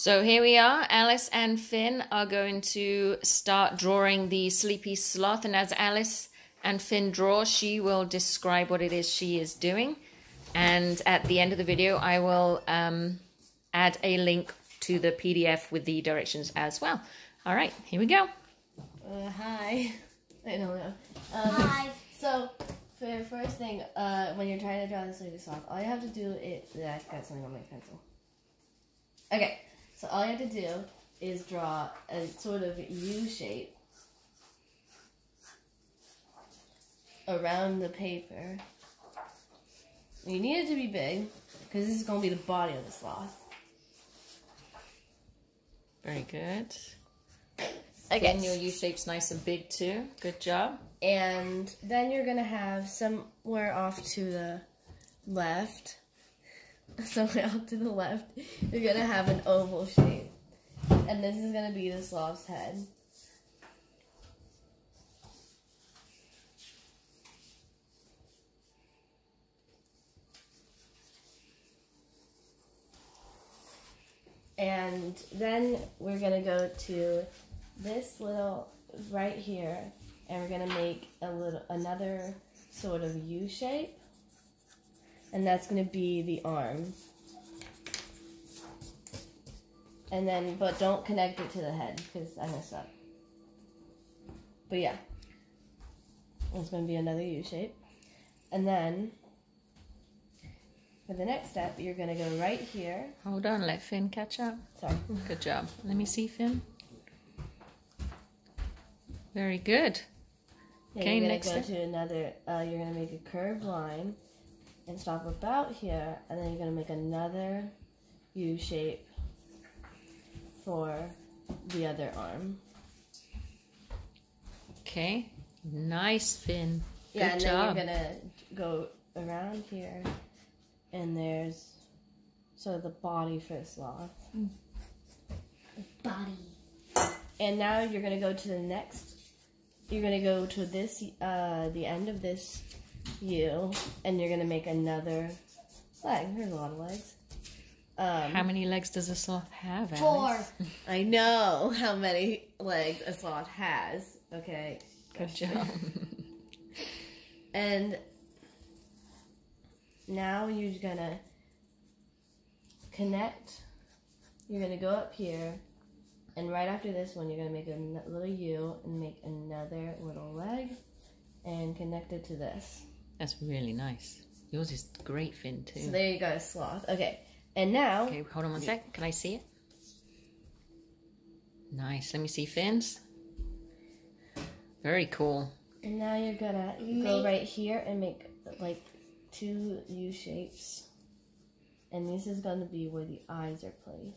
So here we are. Alice and Finn are going to start drawing the sleepy sloth. And as Alice and Finn draw, she will describe what it is she is doing. And at the end of the video, I will um, add a link to the PDF with the directions as well. All right, here we go. Uh, hi. I don't know. Um, hi. So, for the first thing, uh, when you're trying to draw the sleepy sloth, all you have to do is... Yeah, I got something on my pencil. Okay, so all you have to do is draw a sort of U shape around the paper. You need it to be big because this is going to be the body of the sloth. Very good. Again, your U shape's nice and big too. Good job. And then you're going to have somewhere off to the left somewhere out to the left, you're gonna have an oval shape. And this is gonna be the sloth's head. And then we're gonna go to this little right here and we're gonna make a little another sort of U shape and that's going to be the arm. And then, but don't connect it to the head because I messed up. But yeah, it's going to be another U shape. And then, for the next step, you're going to go right here. Hold on, let Finn catch up. Sorry. Good job. Let me see, Finn. Very good. Yeah, okay, you're going to go step. to another, uh, you're going to make a curved line and stop about here, and then you're going to make another U shape for the other arm. Okay, nice Finn. Good yeah, and job. then you're going to go around here, and there's so the body for the sloth. Body. And now you're going to go to the next, you're going to go to this, uh, the end of this you, and you're gonna make another leg. There's a lot of legs. Um, how many legs does a sloth have? Alice? Four. I know how many legs a sloth has. Okay. Good job. and now you're gonna connect. You're gonna go up here, and right after this one, you're gonna make a little U and make another little leg, and connect it to this. That's really nice. Yours is great, Finn too. So there you go, sloth. Okay, and now... Okay, hold on one sec. Can I see it? Nice. Let me see Finn's. Very cool. And now you're gonna make... go right here and make, like, two U shapes. And this is gonna be where the eyes are placed.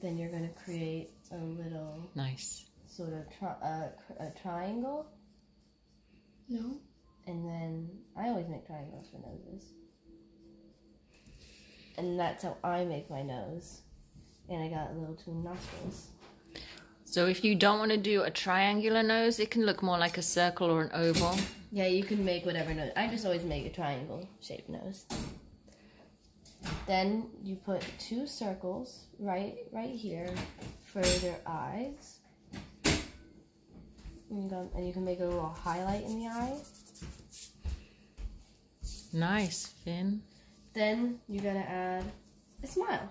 Then you're gonna create a little... Nice sort of tri uh, a triangle. No. And then I always make triangles for noses. And that's how I make my nose. And I got little two nostrils. So if you don't want to do a triangular nose, it can look more like a circle or an oval. Yeah, you can make whatever nose. I just always make a triangle shaped nose. Then you put two circles right right here for their eyes. And you can make a little highlight in the eye. Nice, Finn. Then you're gonna add a smile.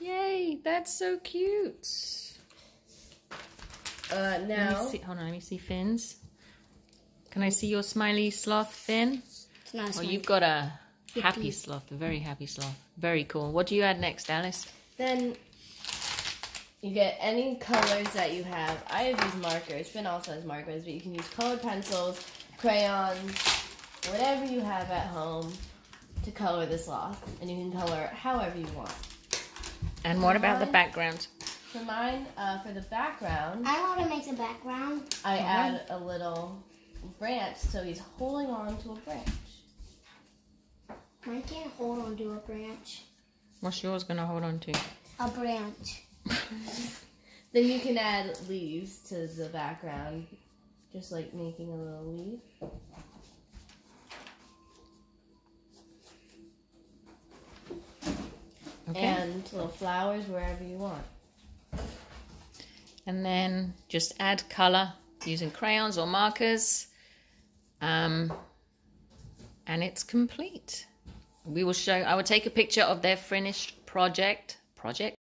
Yay, that's so cute. Uh, now. See, hold on, let me see Finn's. Can I see your smiley sloth, Finn? It's not Oh, you've got a happy sloth, a very happy sloth. Very cool. What do you add next, Alice? Then you get any colors that you have. I have these markers. Finn also has markers, but you can use colored pencils, crayons, whatever you have at home to color this sloth. And you can color it however you want. And what about the background? For mine, uh, for the background... I want to make the background. I add a little branch, so he's holding on to a branch. Mine can't hold on to a branch. What's yours going to hold on to? A branch. then you can add leaves to the background, just like making a little leaf. Okay. And little flowers wherever you want. And then just add colour using crayons or markers. Um, and it's complete. We will show, I will take a picture of their finished project, project